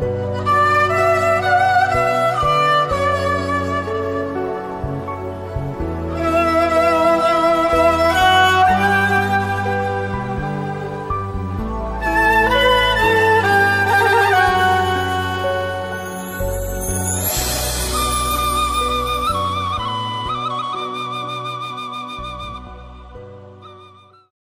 Bye.